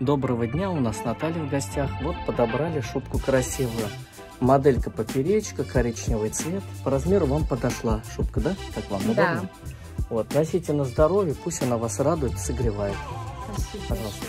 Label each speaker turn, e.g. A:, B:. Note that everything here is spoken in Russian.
A: Доброго дня, у нас Наталья в гостях. Вот подобрали шубку красивую. Моделька поперечка, коричневый цвет. По размеру вам подошла шубка, да? Как вам удобно?
B: Да.
A: Вот, носите на здоровье, пусть она вас радует, согревает.
B: Спасибо.
A: Пожалуйста.